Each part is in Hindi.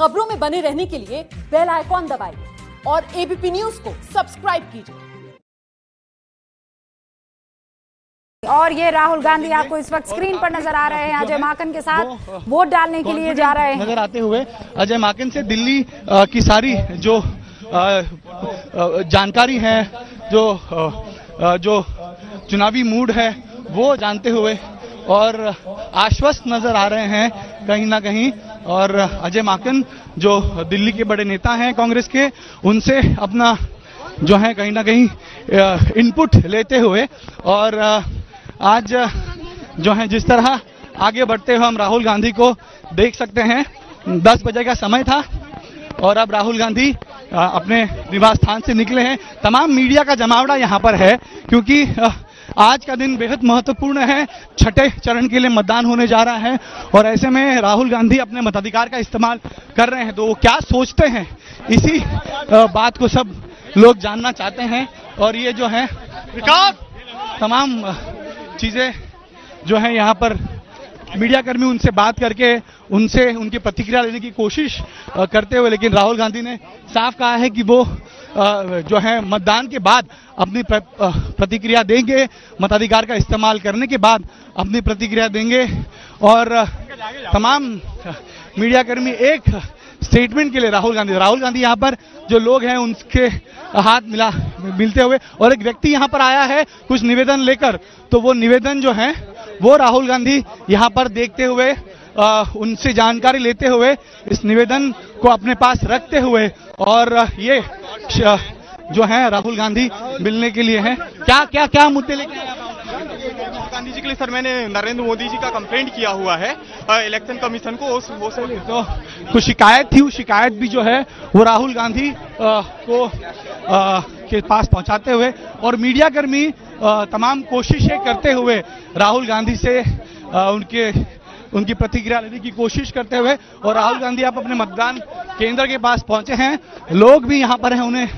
खबरों में बने रहने के लिए बेल आइकॉन दबाइए और एबीपी न्यूज़ को सब्सक्राइब कीजिए। और ये राहुल गांधी आपको इस वक्त स्क्रीन पर नज़र आ रहे हैं अजय माकन के साथ वोट डालने के लिए जा रहे हैं। नज़र आते हुए अजय माकन से दिल्ली की सारी जो जानकारी है जो जो चुनावी मूड है वो जानते हुए और आश्वस्त नज़र आ रहे हैं कहीं ना कहीं। और अजय माकन, जो दिल्ली के बड़े नेता हैं कांग्रेस के, उनसे अपना जो है कहीं ना कहीं इनपुट लेते हुए और आज जो है जिस तरह आगे बढ़ते हुए हम राहुल गांधी को देख सकते हैं, दस बजे का समय था और अब राहुल गांधी अपने निवास स्थान से निकले हैं। तमाम मीडिया का जमावड़ा यहाँ पर है, क्योंकि आज का दिन बेहद महत्वपूर्ण है। छठे चरण के लिए मतदान होने जा रहा है और ऐसे में राहुल गांधी अपने मताधिकार का इस्तेमाल कर रहे हैं। तो वो क्या सोचते हैं? इसी बात को सब लोग जानना चाहते हैं और ये जो है विकास! तमाम चीज़ें जो है यहाँ पर मीडिया कर्मी उनसे बात करके उनसे उनकी प्रतिक्रिया लेने की कोशिश करते हुए लेकिन राहुल गांधी ने साफ़ कहा है कि वो जो है मतदान के बाद अपनी प्रतिक्रिया देंगे मताधिकार का इस्तेमाल करने के बाद अपनी प्रतिक्रिया देंगे। और तमाम मीडियाकर्मी एक स्टेटमेंट के लिए राहुल गांधी राहुल गांधी यहाँ पर जो लोग हैं उनके हाथ मिला मिलते हुए और एक व्यक्ति यहाँ पर आया है कुछ निवेदन लेकर तो वो निवेदन जो है वो राहुल गांधी यहाँ पर देखते हुए अ, उनसे जानकारी लेते हुए इस निवेदन को अपने पास रखते हुए और ये श- जो है राहुल गांधी मिलने के लिए हैं। क्या क्या क्या मुद्दे लेके आए राहुल गांधी जी के लिए सर मैंने नरेंद्र मोदी जी का कंप्लेंट किया हुआ है इलेक्शन कमीशन को उस वो सर तो कुछ शिकायत थी उस शिकायत भी जो है वो राहुल गांधी अ, को अ, के पास पहुंचाते हुए और मीडियाकर्मी तमाम कोशिशें करते हुए राहुल गांधी से अ, उनके उनकी प्रतिक्रिया लेने की कोशिश करते हुए और राहुल गांधी आप अपने मतदान केंद्र के पास पहुँचे हैं। लोग भी यहाँ पर हैं, उन्हें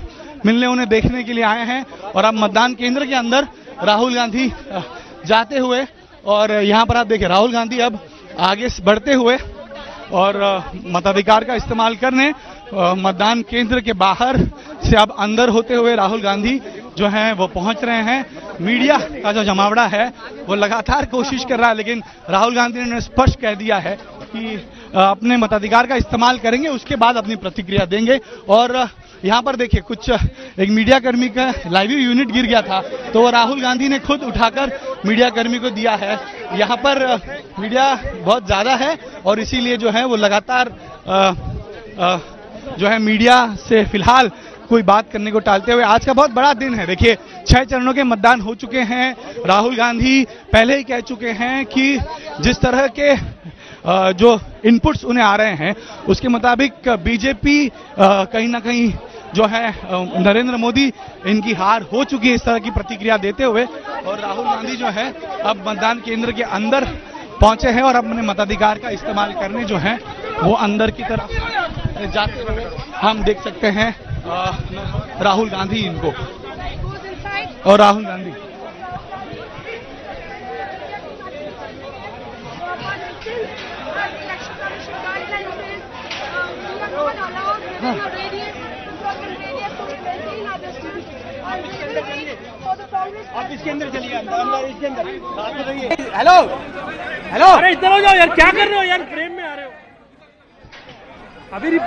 मिलने, उन्हें देखने के लिए आए हैं। और अब मतदान केंद्र के अंदर राहुल गांधी जाते हुए और यहाँ पर आप देखिए, राहुल गांधी अब आगे बढ़ते हुए और मताधिकार का इस्तेमाल करने मतदान केंद्र के बाहर से अब अंदर होते हुए राहुल गांधी जो हैं वो पहुँच रहे हैं। मीडिया का जो जमावड़ा है वो लगातार कोशिश कर रहा है लेकिन राहुल गांधी ने स्पष्ट कह दिया है कि अपने मताधिकार का इस्तेमाल करेंगे उसके बाद अपनी प्रतिक्रिया देंगे। और यहाँ पर देखिए कुछ एक मीडिया कर्मी का लाइव यूनिट गिर गया था तो वो राहुल गांधी ने खुद उठाकर मीडिया कर्मी को दिया है। यहाँ पर मीडिया बहुत ज़्यादा है और इसीलिए जो है वो लगातार अ, अ, जो है मीडिया से फ़िलहाल कोई बात करने को टालते हुए आज का बहुत बड़ा दिन है। देखिए, छह चरणों के मतदान हो चुके हैं। राहुल गांधी पहले ही कह चुके हैं कि जिस तरह के जो इनपुट्स उन्हें आ रहे हैं, उसके मुताबिक बीजेपी कहीं ना कहीं जो है नरेंद्र मोदी, इनकी हार हो चुकी है इस तरह की प्रतिक्रिया देते हुए। और राहुल गांधी जो है, अब मतदान केंद्र के अंदर पहुँचे हैं और अपने मताधिकार का इस्तेमाल करने जो है, वो अंदर की तरफ़ जाते हुए हम देख सकते हैं। राहुल गांधी इनको। और राहुल गांधी। आप इसके अंदर चलिए अंदर अंदर इसके अंदर। साथ में रहिए। Hello hello. अरे इधर हो जाओ यार क्या कर रहे हो यार फ्रेम में आ रहे हो। अभी